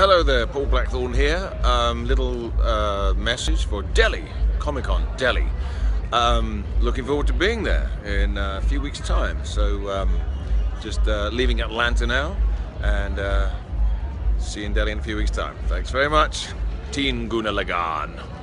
Hello there, Paul Blackthorne here. Um, little uh, message for Delhi, Comic Con, Delhi. Um, looking forward to being there in a few weeks' time. So, um, just uh, leaving Atlanta now and uh, see you in Delhi in a few weeks' time. Thanks very much. Teen Guna Lagaan.